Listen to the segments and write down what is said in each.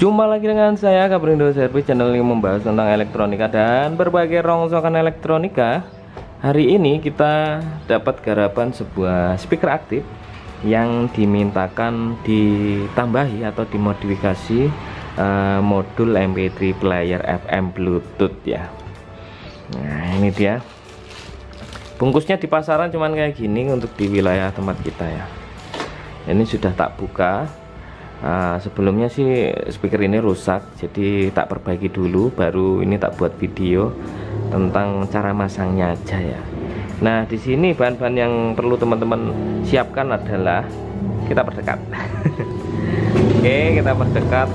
Jumpa lagi dengan saya Kaprindo Service channel yang membahas tentang elektronika dan berbagai rongsokan elektronika. Hari ini kita dapat garapan sebuah speaker aktif yang dimintakan ditambahi atau dimodifikasi uh, modul MP3 player FM Bluetooth ya. Nah ini dia. Bungkusnya di pasaran cuman kayak gini untuk di wilayah tempat kita ya. Ini sudah tak buka uh, sebelumnya sih speaker ini rusak jadi tak perbaiki dulu baru ini tak buat video tentang cara masangnya aja ya. Nah di sini bahan-bahan yang perlu teman-teman siapkan adalah kita perdekat. Oke kita perdekat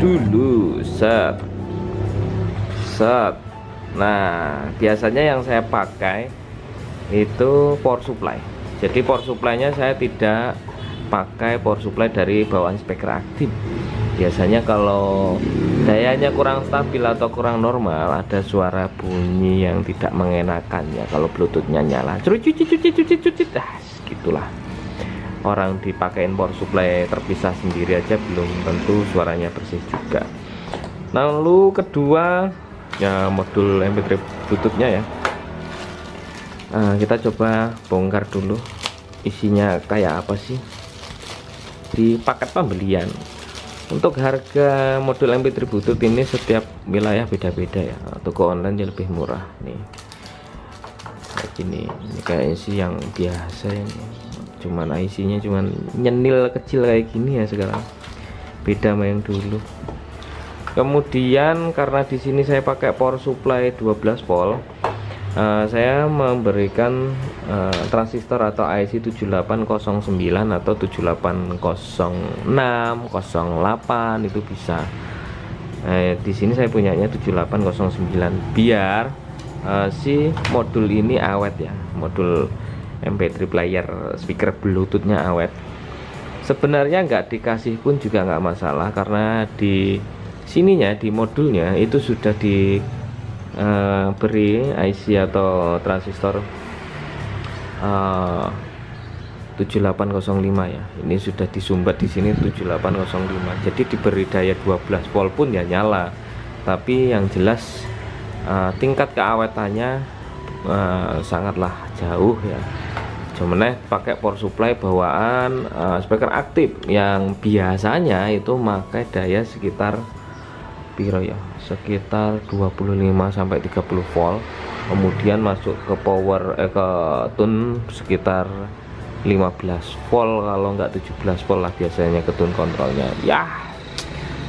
dulu. Set. Set. Nah biasanya yang saya pakai itu power supply. Jadi power supply-nya saya tidak pakai power supply dari bawaan speaker aktif. Biasanya kalau dayanya kurang stabil atau kurang normal ada suara bunyi yang tidak mengenakan ya kalau bluetoothnya nyala cuci cuci cuci cuci cuci ah gitulah orang dipakein power supply terpisah sendiri aja belum tentu suaranya bersih juga. Lalu kedua ya modul mp3 bluetoothnya ya. Nah, kita coba bongkar dulu isinya kayak apa sih di paket pembelian. Untuk harga modul MP3 Bluetooth ini setiap wilayah beda-beda ya. Toko online yang lebih murah nih. Kayak gini. Ini kayak isi yang biasa ini. Cuman IC-nya cuman nyenil kecil kayak gini ya sekarang. Beda sama yang dulu. Kemudian karena di sini saya pakai power supply 12 volt uh, saya memberikan uh, transistor atau IC 7809 atau 7806 08 itu bisa. Eh, di sini saya punyanya 7809 biar uh, si modul ini awet ya modul MP3 player speaker bluetoothnya awet. Sebenarnya nggak dikasih pun juga nggak masalah karena di sininya di modulnya itu sudah di uh, beri IC atau transistor uh, 7805 ya. Ini sudah disumbat di sini 7805 jadi diberi daya 12 volt pun ya nyala. Tapi yang jelas uh, tingkat keawetannya uh, sangatlah jauh ya. Cuman pakai power supply bawaan uh, speaker aktif yang biasanya itu pakai daya sekitar piro ya? Sekitar 25 sampai 30 volt. Kemudian masuk ke power eh, ke tune sekitar 15 volt. Kalau enggak 17 volt lah biasanya ke tune kontrolnya. Ya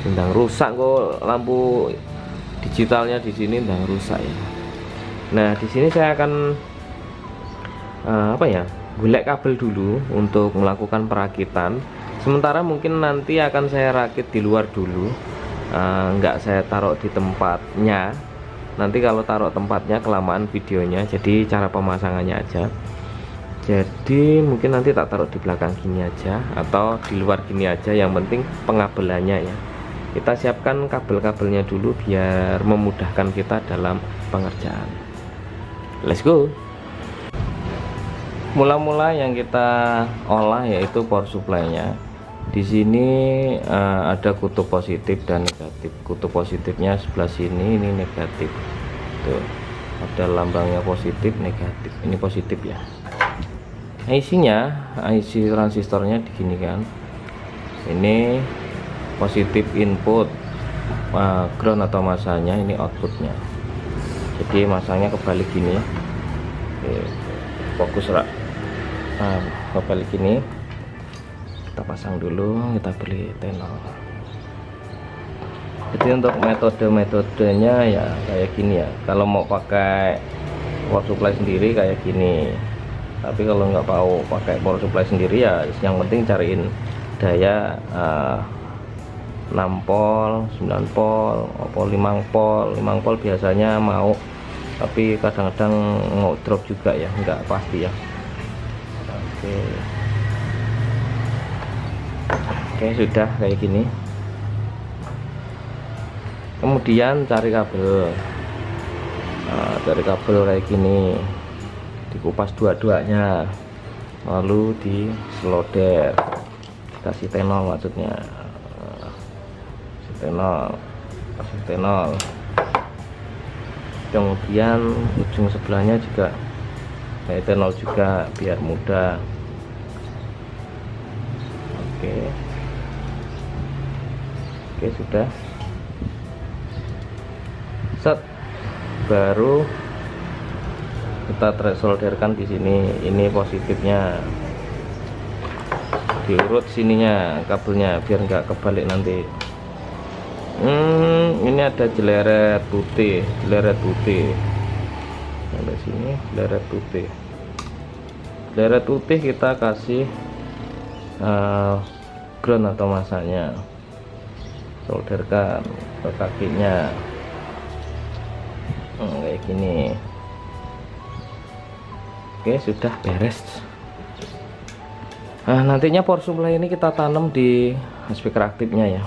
tentang rusak kok lampu digitalnya di sini tentang rusak ya. Nah di sini saya akan uh, apa ya golek kabel dulu untuk melakukan perakitan. Sementara mungkin nanti akan saya rakit di luar dulu uh, nggak saya taruh di tempatnya. Nanti kalau taruh tempatnya kelamaan videonya. Jadi cara pemasangannya aja. Jadi mungkin nanti tak taruh di belakang gini aja atau di luar gini aja. Yang penting pengabelannya ya. Kita siapkan kabel-kabelnya dulu biar memudahkan kita dalam pengerjaan. Let's go! Mula-mula yang kita olah yaitu power supply nya di sini uh, ada kutub positif dan negatif. Kutub positifnya sebelah sini ini negatif. Tuh ada lambangnya positif negatif. Ini positif ya. IC-nya IC transistornya begini kan? Ini positif input uh, ground atau masanya ini outputnya. Jadi masanya kebalik gini. Ya fokus rak nah, kebalik gini kita pasang dulu kita beli tenor. Jadi untuk metode-metodenya ya kayak gini ya. Kalau mau pakai power supply sendiri kayak gini. Tapi kalau nggak mau pakai power supply sendiri ya yang penting cariin daya uh, 6 pol 9 pol pol 5 pol. 5 pol biasanya mau tapi kadang-kadang mau drop juga ya nggak pasti ya. Oke. okay oke sudah kayak gini. Kemudian cari kabel. Nah, cari kabel kayak gini. Dikupas dua-duanya. Lalu di sloder kasih tenol maksudnya. T0 kasih T0 kemudian ujung sebelahnya juga kayak T0 juga biar mudah. Oke oke sudah. Set. Baru kita solderkan di sini. Ini positifnya. Diurut sininya kabelnya biar nggak kebalik nanti. Hmm ini ada jeleret putih jeleret putih. Sampai sini jeleret putih. Jeleret putih kita kasih uh, ground atau masanya solderkan ke kakinya. Hmm, kayak gini. Oke sudah beres. Nah nantinya supply ini kita tanam di speaker aktifnya ya.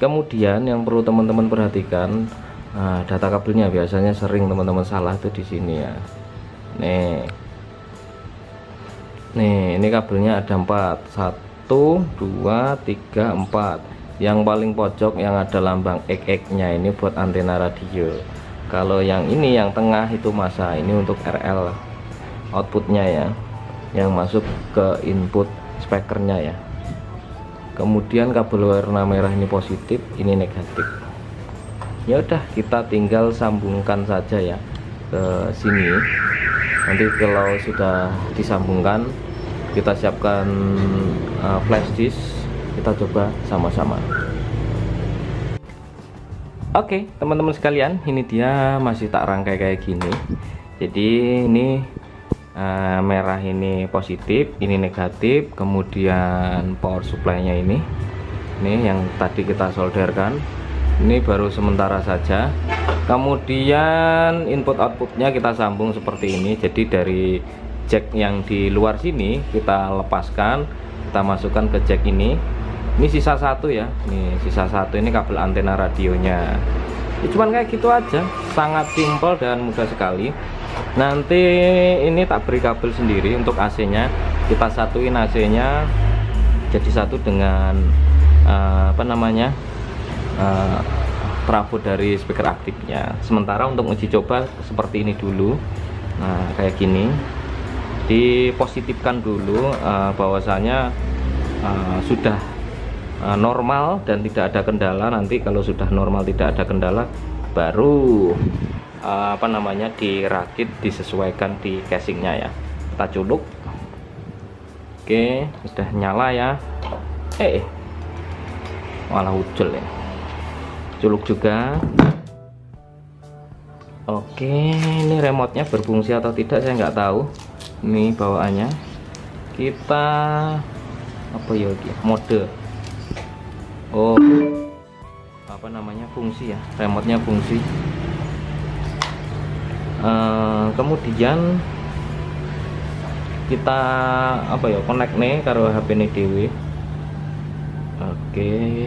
Kemudian yang perlu teman-teman perhatikan nah, data kabelnya. Biasanya sering teman-teman salah tuh di sini ya. Nih. Nih ini kabelnya ada empat. Satu dua tiga empat yang paling pojok yang ada lambang X nya ini buat antena radio. Kalau yang ini yang tengah itu masa ini untuk RL outputnya ya yang masuk ke input speakernya ya. Kemudian kabel warna merah ini positif ini negatif. Ya udah kita tinggal sambungkan saja ya ke sini. Nanti kalau sudah disambungkan kita siapkan uh, flash disk kita coba sama-sama. Oke teman-teman sekalian ini dia masih tak rangkai kayak gini. Jadi ini uh, merah ini positif ini negatif kemudian power supply nya ini. Ini yang tadi kita solderkan. Ini baru sementara saja. Kemudian input outputnya kita sambung seperti ini. Jadi dari jack yang di luar sini kita lepaskan kita masukkan ke jack ini ini sisa satu ya. Ini sisa satu. Ini kabel antena radionya. Ya cuman kayak gitu aja. Sangat simpel dan mudah sekali. Nanti ini tak beri kabel sendiri untuk AC nya kita satuin AC nya jadi satu dengan uh, apa namanya uh, trafo dari speaker aktifnya. Sementara untuk uji coba seperti ini dulu. Nah kayak gini. Dipositifkan dulu uh, bahwasanya uh, sudah uh, normal dan tidak ada kendala nanti kalau sudah normal tidak ada kendala baru uh, apa namanya dirakit disesuaikan di casingnya ya. Kita culuk. Oke sudah nyala ya. Eh malah ucul ya. Culuk juga. Oke ini remote nya berfungsi atau tidak saya nggak tahu. Ini bawaannya. Kita apa ya mode oh apa namanya fungsi ya remote nya fungsi. Uh, kemudian kita apa ya connect nih karo HP ini dewi. Oke.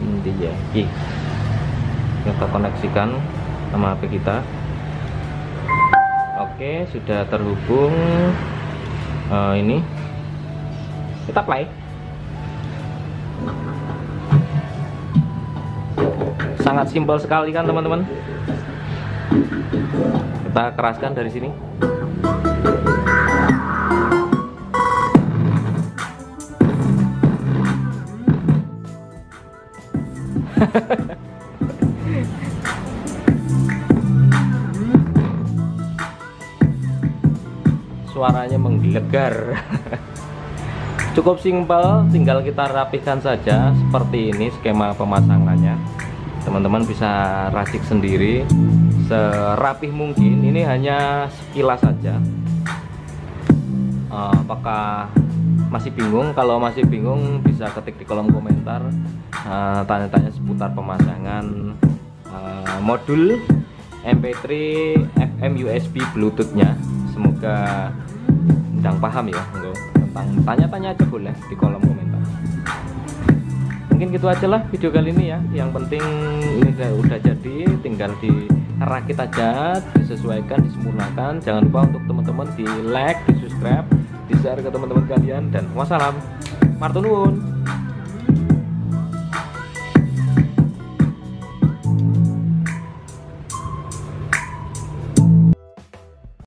Ini ya kita koneksikan sama HP kita. Oke sudah terhubung. Uh, ini. Kita play sangat simpel sekali kan teman-teman? Kita keraskan dari sini. Suaranya menggelegar. Cukup simpel tinggal kita rapihkan saja seperti ini skema pemasangannya teman-teman bisa racik sendiri serapih mungkin. Ini hanya sekilas saja. Uh, apakah masih bingung? Kalau masih bingung bisa ketik di kolom komentar eh, tanya-tanya seputar pemasangan uh, modul MP3 FM USB Bluetooth nya semoga sedang paham ya tentang tanya-tanya aja boleh di kolom komentar mungkin gitu aja lah video kali ini ya. Yang penting ini udah, udah jadi tinggal di rakit aja disesuaikan disempurnakan. Jangan lupa untuk teman-teman di like di subscribe di share ke teman-teman kalian. Dan wassalam. Martunun